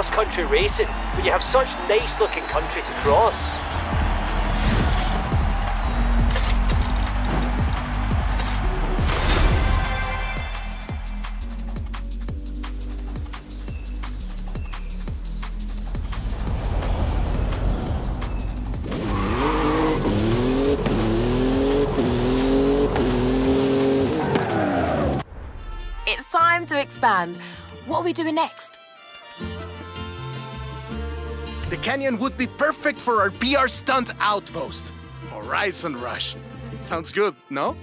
cross-country racing when you have such nice-looking country to cross? It's time to expand. What are we doing next? The canyon would be perfect for our PR stunt outpost. Horizon Rush. Sounds good, no?